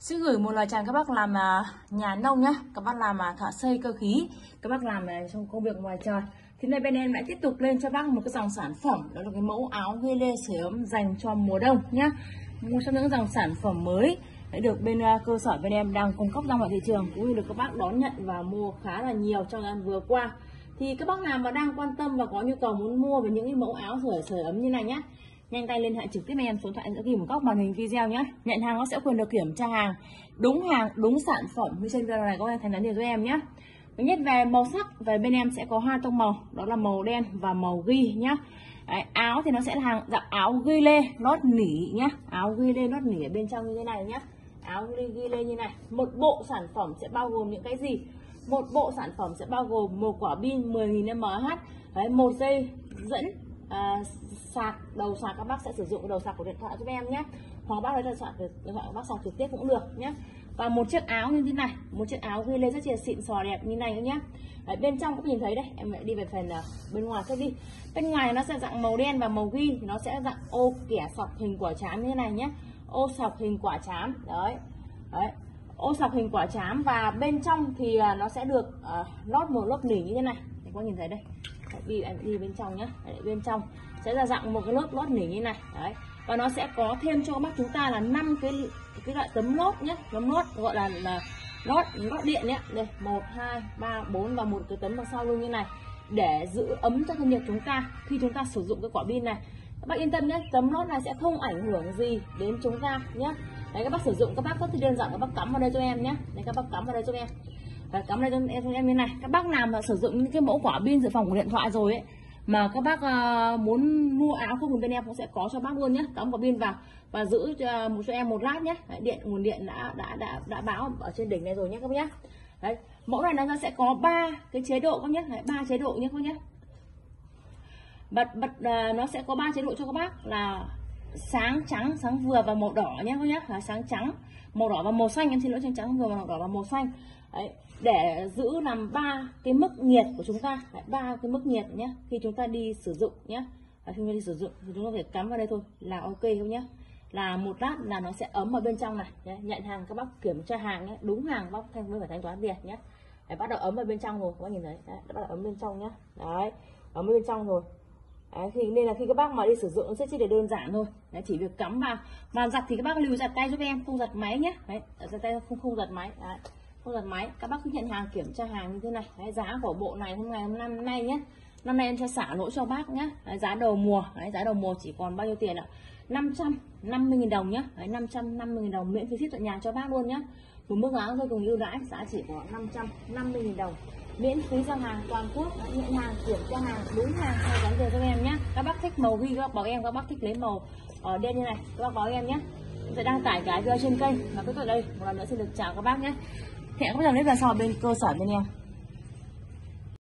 Xin gửi một lời chào các bác làm à, nhà nông nhá, các bác làm à, thợ xây cơ khí, các bác làm à, trong công việc ngoài trời. Thì nay bên em lại tiếp tục lên cho bác một cái dòng sản phẩm đó là cái mẫu áo ghi lê sưởi ấm dành cho mùa đông nhá. Một trong những dòng sản phẩm mới đã được bên cơ sở bên em đang cung cấp ra ngoài thị trường cũng như được các bác đón nhận và mua khá là nhiều trong năm vừa qua. Thì các bác nào mà đang quan tâm và có nhu cầu muốn mua về những cái mẫu áo sưởi sưởi ấm như này nhá nhanh tay liên hệ trực tiếp với em số điện thoại sẽ ghi một góc màn hình video nhé. Nhận hàng nó sẽ quyền được kiểm tra hàng. Đúng hàng đúng sản phẩm như trên video này có em thành nhắn tiền cho em nhé. Thứ nhất về màu sắc về bên em sẽ có hai tông màu đó là màu đen và màu ghi nhá Đấy, áo thì nó sẽ là hàng dạng áo ghi lê lót nỉ nhá áo ghi lê lót nỉ ở bên trong như thế này nhá áo ghi, ghi lê như này. Một bộ sản phẩm sẽ bao gồm những cái gì? Một bộ sản phẩm sẽ bao gồm một quả pin 10.000 mAh. Đấy, một dây dẫn à, sạc đầu sạc các bác sẽ sử dụng đầu sạc của điện thoại giúp em nhé. Hoặc bác lấy đầu sạc điện thoại bác sạc trực tiếp cũng được nhé. Và một chiếc áo như thế này một chiếc áo ghi lên rất là xịn sò đẹp như này nhé. Đấy, bên trong cũng nhìn thấy đây em lại đi về phần à, bên ngoài sẽ đi. Bên ngoài nó sẽ dạng màu đen và màu ghi nó sẽ dạng ô kẻ sọc hình quả chám như thế này nhé. Ô sọc hình quả chám đấy. Đấy ô sọc hình quả chám và bên trong thì à, nó sẽ được uh, lót một lớp nỉ như thế này. Anh có nhìn thấy đây đi, em đi bên trong nhé bên trong. Sẽ là dạng một cái lớp lót nỉ như này. Đấy. Và nó sẽ có thêm cho các bác chúng ta là năm cái cái loại tấm lót nhé tấm lót gọi là là lót lót điện nhé đây, một, hai, ba, bốn và một cái tấm đằng sau luôn như này. Để giữ ấm cho thân nhiệt chúng ta khi chúng ta sử dụng cái quả pin này. Các bác yên tâm nhé tấm lót này sẽ không ảnh hưởng gì đến chúng ta nhé đấy, các bác sử dụng, các bác rất đơn giản, các bác cắm vào đây cho em nhé đấy, các bác cắm vào đây cho em và cắm đây cho em cho em như này. Các bác nào mà sử dụng những cái mẫu quả pin dự phòng của điện thoại rồi ấy mà các bác uh, muốn mua áo không thì bên em cũng sẽ có cho bác luôn nhé. Cắm quả pin vào và giữ cho, một cho em một lát nhé. Đấy, điện nguồn điện đã đã đã đã báo ở trên đỉnh này rồi nhé các bác nhé. Đấy mẫu này nó sẽ có ba cái chế độ các nhé. Ba chế độ nhé các nhé. Bật bật uh, nó sẽ có ba chế độ cho các bác là sáng trắng sáng vừa và màu đỏ nhé các nhé. Là sáng trắng màu đỏ và màu xanh. Em xin lỗi trắng trắng vừa màu đỏ và màu xanh. Đấy, để giữ làm ba cái mức nhiệt của chúng ta. Ba cái mức nhiệt nhé khi chúng ta đi sử dụng nhé. Khi chúng ta đi sử dụng thì chúng ta phải cắm vào đây thôi là ok không nhé. Là một lát là nó sẽ ấm ở bên trong này nhé. nhận hàng các bác kiểm tra hàng nhé đúng hàng bác thanh mới phải thanh toán tiền nhé. Đấy, bắt đầu ấm ở bên trong rồi các bác nhìn thấy. Đấy, bắt đầu ấm bên trong nhé. Đấy ấm bên trong rồi. Đấy, thì nên là khi các bác mà đi sử dụng sẽ chỉ để đơn giản thôi. Đấy, chỉ việc cắm vào. Mà giặt thì các bác lưu giặt tay giúp em không giặt máy nhé. Đấy giặt tay không không giặt máy. Đấy không lật máy các bác cứ nhận hàng kiểm tra hàng như thế này. Đấy, giá của bộ này hôm ngày hôm năm nay nhé năm nay em sẽ xả lỗi cho bác nhé đấy, giá đầu mùa đấy, giá đầu mùa chỉ còn bao nhiêu tiền ạ? 550.000 đồng nhé đấy, 550.000 đồng miễn phí ship tận nhà cho bác luôn nhé một mức áo tôi cùng ưu đãi giá chỉ có 550.000 đồng. Miễn phí giao hàng toàn quốc nhận hàng kiểm tra hàng đúng hàng theo dán về cho em nhé các bác thích màu ghi các bác bảo em các bác thích lấy màu ở đen như này các bác bảo em nhé sẽ đăng tải cái video trên kênh. Và cứ ở đây một lần nữa xin được chào các bác nhé hẹn các bạn clip lần sau bên cơ sở bên em?